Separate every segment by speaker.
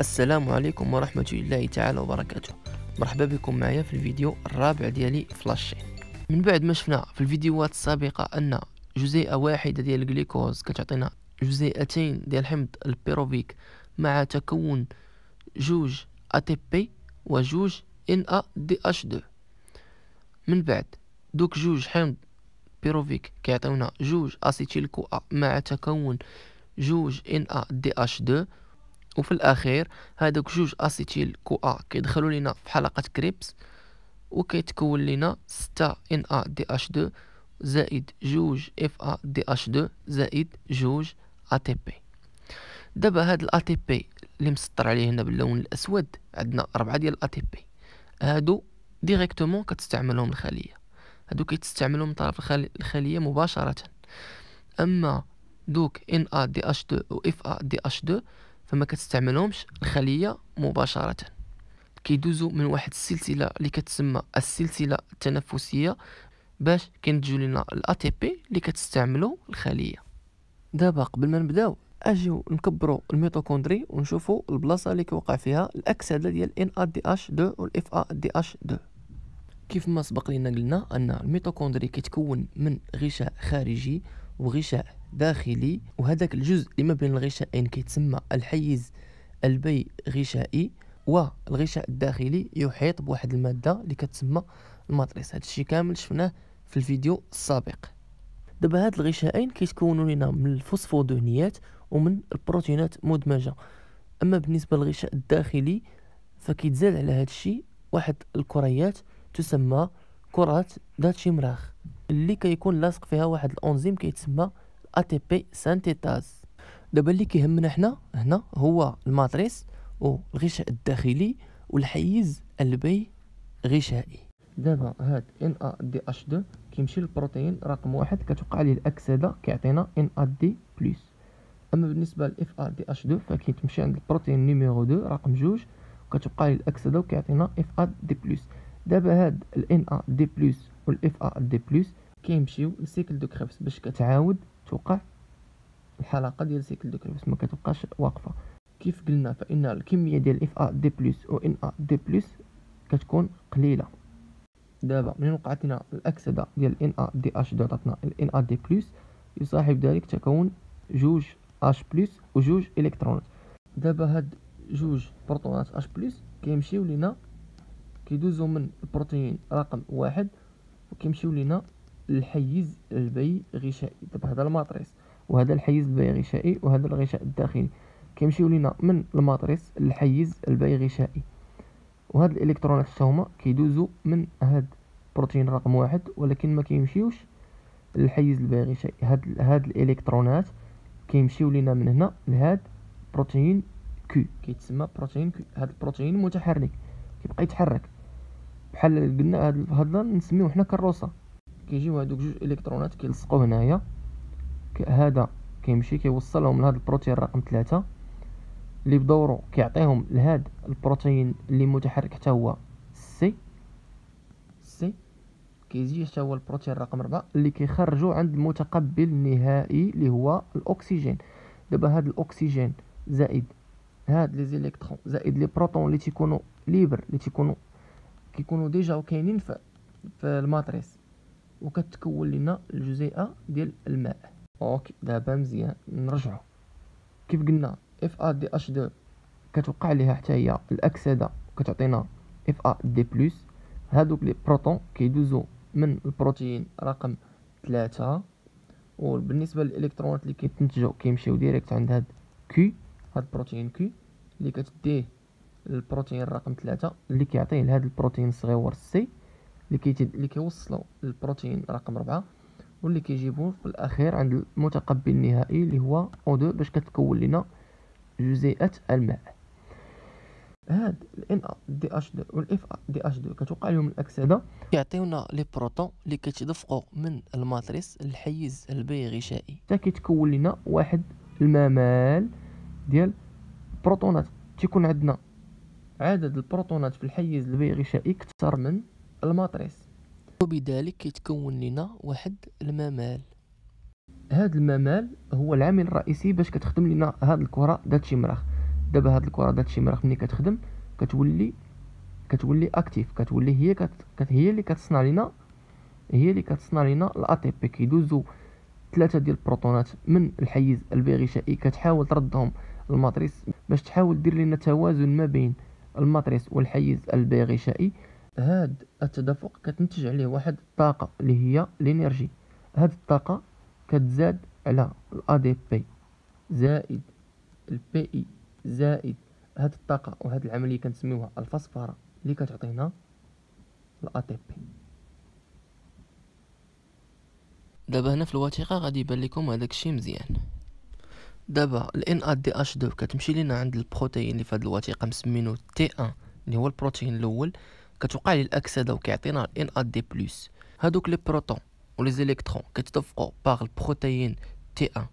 Speaker 1: السلام عليكم ورحمة الله تعالى وبركاته. مرحبا بكم معايا في الفيديو الرابع ديالي فلاش من بعد ما شفنا في الفيديوهات السابقة أن جزيئة واحدة ديال الجليكوز كتعطينا جزيئتين ديال حمض البيروفيك مع تكون جوج ATP وجوج NADH2 من بعد دوك جوج حمض بيروفيك كيعطيونا جوج acétyl Co مع تكون جوج NADH2 وفي الأخير هادوك جوج acétyl Co أ كيدخلوا لينا في حلقة كريبس وكيتكون لينا 6 إن أ دي أش 2 زائد جوج إف أ دي أش 2 زائد جوج ATP. دابا هاد ال ATP اللي مسطر عليه هنا باللون الأسود عندنا اربعه ديال ال ATP. هادو directement كتستعملهم الخلية. هادو كيتستعملوا من طرف الخلية مباشرة. أما دوك إن أ دي أش 2 و إف أ دي أش 2 فما كتستعملهمش الخلية مباشرة. كيدوزو من واحد السلسلة اللي كتسمى السلسلة التنفسية باش كينتجو لنا ال ATP اللي كتستعملو الخلية. دابا قبل ما نبداو أجيو نكبروا ال mitochondrie ونشوفوا البلاصة اللي كيوقع فيها الأكسدة ديال ان ا دي اش 2 والاف ا دي اش 2 كيف ما سبق لينا قلنا أن ال mitochondrie كيتكون من غشاء خارجي وغشاء داخلي. وهذاك الجزء اللي ما بين الغشاءين كيتسمى الحيز البي غشائي والغشاء الداخلي يحيط بواحد المادة اللي كتسمى ال matrice. هذا الشيء كامل شفناه في الفيديو السابق. دابا هاد الغشائين كيتكونوا لنا من الفوسفودهنيات ومن البروتينات مدمجة. أما بالنسبة للغشاء الداخلي فكيتزاد على هاد الشيء واحد الكريات تسمى كرات ذات شمراخ اللي كيكون لاصق فيها واحد الأنزيم كيتسمى ATP synthétase دابا اللي كيهمنا حنا هنا هو ال matrice والغشاء الداخلي والحيز البي غشائي. دابا هاد ان ا دي اش 2 كيمشي للبروتين رقم واحد كتوقع ليه الأكسدة كيعطينا NAD plus أما بالنسبة ل FADH2 فكيتمشي عند البروتين numéro 2 رقم جوج وكتوقع ليه الأكسدة وكيعطينا FAD plus دابا هاد ال NAD plus وال FAD plus كيمشيو ل cycle de Krebs باش كتعاود توقع الحلقة ديال cycle de Krebs ما كتبقاش واقفة. كيف قلنا فإن الكمية ديال اف ا دي بلس و ان ا دي بلس كتكون قليلة. دابا من وقعت لنا الأكسدة ديال NADH deux عطاتنا ال NAD plus يصاحب ذلك تكون جوج H plus وجوج إلكترونات. دابا هاد جوج بروتونات H plus كيمشيو لينا كيدوزو من البروتين رقم واحد وكيمشيو لينا الحيز البي غشائي دابا هذا ال matrice وهذا الحيز البي غشائي وهذا الغشاء الداخلي. كيمشيو لينا من ال matrice للحيز البي غشائي وهاد الإلكترونات حتى هما كيدوزو من هاد بروتين رقم واحد ولكن ما كيمشيوش للحيز البي غشائي هاد هاد الإلكترونات كيمشيو لينا من هنا لهاد بروتين Q. كيتسمى بروتين Q. هاد البروتين متحرك كيبقى يتحرك. بحال قلنا هاد هذا نسميوه حنا كروسه كيجيو هادوك جوج إلكترونات كيلصقوا هنايا. هذا كيمشي كيوصلهم لهاد البروتين رقم ثلاثة. اللي بدورو كيعطيهم لهاد البروتين اللي متحرك حتى هو C. C. كيجي حتى هو البروتين رقم ربعة اللي كيخرجوا عند المتقبل النهائي اللي هو الأكسجين. دابا هاد الأكسجين زائد هاد les électrons زائد les protons اللي تيكونوا libres اللي تيكونوا كيكونوا déjà كاينين في ال matrice. وكتكون لنا الجزيئة ديال الماء. OK دابا مزيان. نرجعو. كيف قلنا اف ا دي اش 2 كتوقع ليها حتى هي الأكسدة. كتعطينا FAD plus هادوك les protons كيدوزو من البروتين رقم ثلاثة. وبالنسبة للإلكترونات اللي كيتنتجو كيمشيو direct عند هاد Q هاد البروتين Q اللي كتديه البروتين رقم ثلاثة اللي كيعطيه لهاد البروتين الصغيور C اللي كي اللي كيوصلوا البروتين رقم ربعة واللي كيجيبوه في الأخير عند المتقبل النهائي اللي هو O deux باش كتكون لنا جزيئة الماء. هاد الان دي اش 2 والاف دي اش 2 كتوقع لهم الأكسدة. يعطيونا les protons اللي كيتدفقوا من ال matrice الحيز البي غشائي. حتى كيتكون لنا واحد الممال ديال البروتونات تيكون عندنا عدد البروتونات في الحيز البي غشائي إكثر من ال matrice. وبذلك كيتكون لنا واحد الممال. هاد الممال هو العامل الرئيسي باش كتخدم لنا هاد الكرة ذات شمراخ دابا هاد الكرة ذات الشمراخ ملي كتخدم كتولي كتولي active. كتولي هي كت... كت... هي اللي كتصنع لنا هي اللي كتصنع لنا ال ATP كيدوزو ثلاثة ديال البروتونات من الحيز البي غشائي كتحاول تردهم ال matrice باش تحاول دير لنا توازن ما بين ال matrice والحيز البي غشائي هاد التدفق كتنتج عليه واحد الطاقه اللي هي ال énergie. هاد الطاقة كتزاد على ال ADP زائد ال Pi زائد هاد الطاقة وهاد العملية كنسميوها الفسفره اللي كتعطينا ال ATP دابا هنا في الوثيقة غادي يبان لكم هذاك الشيء مزيان. دابا ال FADH2 كتمشي لينا عند البروتين اللي في هاد الوثيقة مسمينو T1 اللي هو البروتين الأول. كتوقع ليه الأكسدة وكيعطينا ال FAD plus. هادوك les protons و les électrons كيتدفقوا par البروتين T1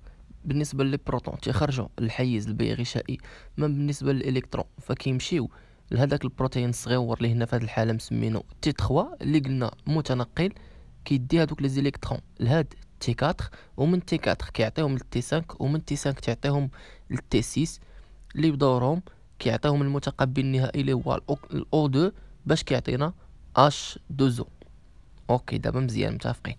Speaker 1: بالنسبة les protons تيخرجوا للحيز البي غشائي أما بالنسبة للإلكترون. فكيمشيو لهداك البروتين الصغيور اللي هنا في هذه الحالة مسمينو T3 اللي قلنا متنقل كيدي هادوك les électrons لهاد T4 ومن T4 كيعطيهم ل T5 ومن T5 تعطيهم ل T6 اللي بدورهم كيعطيهم المتقبل النهائي اللي هو ال O2 باش كيعطينا H2O. OK دابا مزيان متفقين.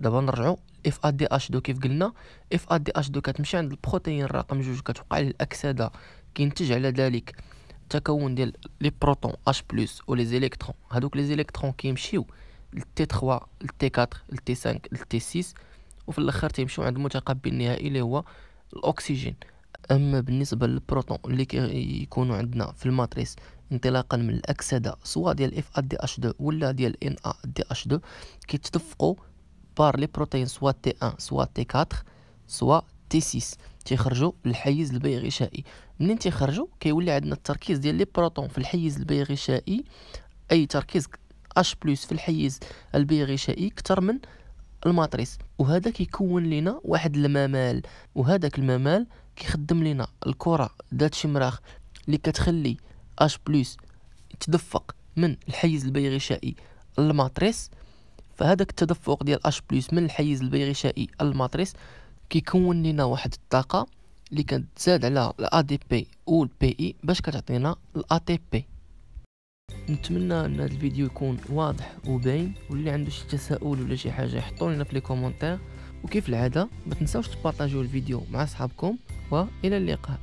Speaker 1: دابا نرجعو. إف ا دي أش 2 كيف قلنا؟ إف ا دي أش 2 كتمشي عند البروتين رقم جوج كتوقع ليه الأكسدة. كينتج على ذلك التكون ديال les protons H plus و les électrons هادوك les électrons كيمشيو ل T3 ل T4 ل T5 ل T6 وفي الآخر تيمشيو عند المتقبل النهائي اللي هو الأكسجين. أما بالنسبة للبروتون اللي كيكونوا عندنا في ال matrice انطلاقا من الأكسدة سواء ديال اف ا دي اش 2 ولا ديال ان ا دي اش 2 كيتدفقوا par les protéines سوا T1 سوا T4 سوا T6 تيخرجوا للحيز البي غشائي منين تيخرجوا؟ كيولي عندنا التركيز ديال les protons في الحيز البي غشائي أي تركيز H plus في الحيز البي غشائي أكثر من ال matrice. وهذا كيكون لنا واحد الممال وهذاك الممال كيخدم لنا الكرة ذات شمراخ اللي كتخلي H plus تدفق من الحيز البي غشائي ال matrice. فهذاك التدفق ديال H plus من الحيز البي غشائي ال matrice كيكون لنا واحد الطاقة اللي كتزاد على ال ADP و ال Pi باش كتعطينا ال ATP نتمنى أن هذا الفيديو يكون واضح وباين واللي عنده شي تساؤل ولا شي حاجة يحطوا لنا في لي كومونتير. وكيف العادة؟ ما تنساوش تبارطاجيو الفيديو مع أصحابكم وإلى اللقاء.